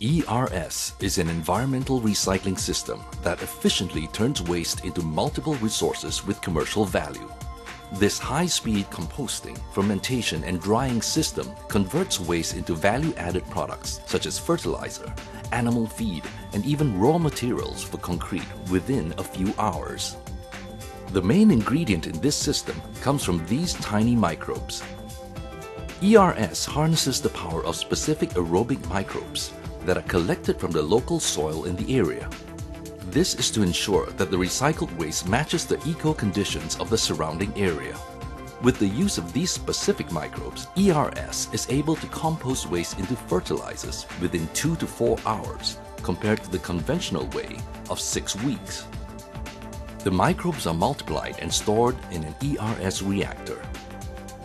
ERS is an environmental recycling system that efficiently turns waste into multiple resources with commercial value. This high-speed composting, fermentation and drying system converts waste into value-added products such as fertilizer, animal feed and even raw materials for concrete within a few hours. The main ingredient in this system comes from these tiny microbes. ERS harnesses the power of specific aerobic microbes that are collected from the local soil in the area. This is to ensure that the recycled waste matches the eco conditions of the surrounding area. With the use of these specific microbes, ERS is able to compost waste into fertilizers within 2 to 4 hours compared to the conventional way of 6 weeks. The microbes are multiplied and stored in an ERS reactor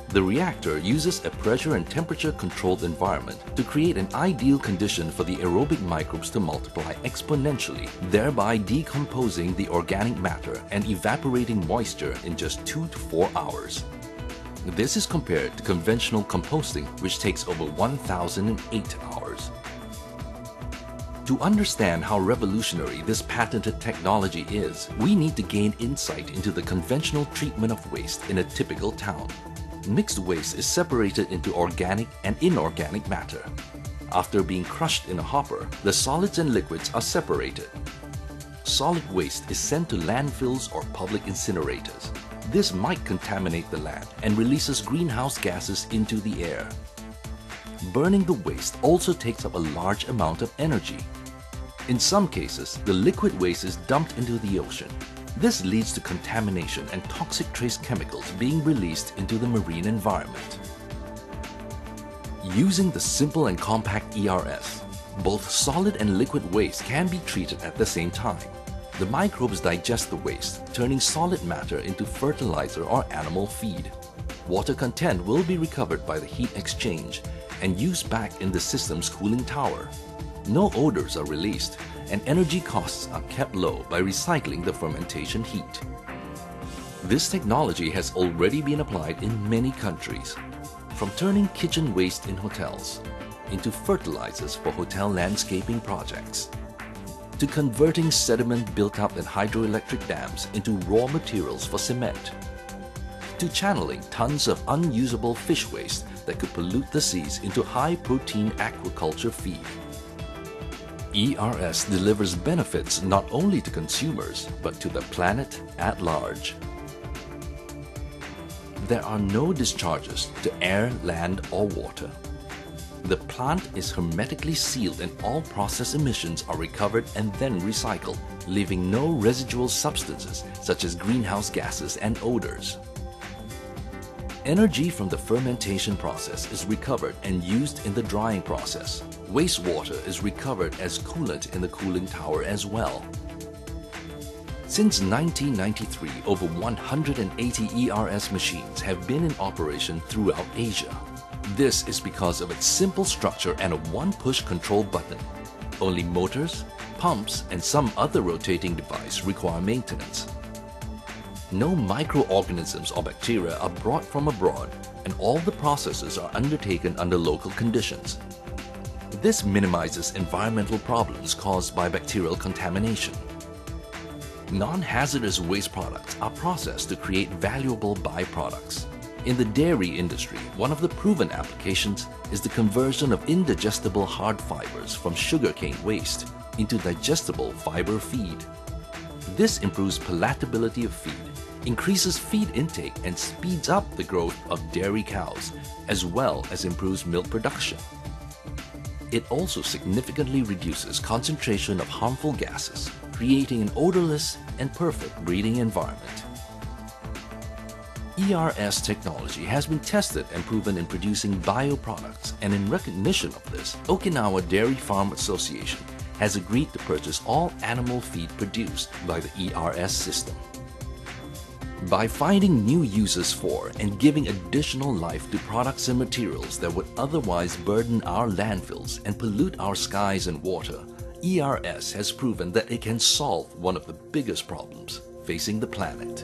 the reactor uses a pressure and temperature controlled environment to create an ideal condition for the aerobic microbes to multiply exponentially, thereby decomposing the organic matter and evaporating moisture in just 2 to 4 hours. This is compared to conventional composting which takes over 1008 hours. To understand how revolutionary this patented technology is, we need to gain insight into the conventional treatment of waste in a typical town mixed waste is separated into organic and inorganic matter. After being crushed in a hopper, the solids and liquids are separated. Solid waste is sent to landfills or public incinerators. This might contaminate the land and releases greenhouse gases into the air. Burning the waste also takes up a large amount of energy. In some cases, the liquid waste is dumped into the ocean this leads to contamination and toxic trace chemicals being released into the marine environment. Using the simple and compact ERS, both solid and liquid waste can be treated at the same time. The microbes digest the waste, turning solid matter into fertilizer or animal feed. Water content will be recovered by the heat exchange and used back in the system's cooling tower. No odors are released and energy costs are kept low by recycling the fermentation heat. This technology has already been applied in many countries, from turning kitchen waste in hotels into fertilizers for hotel landscaping projects, to converting sediment built up in hydroelectric dams into raw materials for cement, to channeling tons of unusable fish waste that could pollute the seas into high-protein aquaculture feed. ERS delivers benefits not only to consumers, but to the planet at large. There are no discharges to air, land or water. The plant is hermetically sealed and all process emissions are recovered and then recycled, leaving no residual substances such as greenhouse gases and odors. Energy from the fermentation process is recovered and used in the drying process. Wastewater is recovered as coolant in the cooling tower as well. Since 1993, over 180 ERS machines have been in operation throughout Asia. This is because of its simple structure and a one-push control button. Only motors, pumps and some other rotating device require maintenance no microorganisms or bacteria are brought from abroad and all the processes are undertaken under local conditions. This minimizes environmental problems caused by bacterial contamination. Non-hazardous waste products are processed to create valuable byproducts. In the dairy industry, one of the proven applications is the conversion of indigestible hard fibers from sugarcane waste into digestible fiber feed. This improves palatability of feed increases feed intake and speeds up the growth of dairy cows, as well as improves milk production. It also significantly reduces concentration of harmful gases, creating an odorless and perfect breeding environment. ERS technology has been tested and proven in producing bioproducts and in recognition of this, Okinawa Dairy Farm Association has agreed to purchase all animal feed produced by the ERS system. By finding new uses for and giving additional life to products and materials that would otherwise burden our landfills and pollute our skies and water, ERS has proven that it can solve one of the biggest problems facing the planet.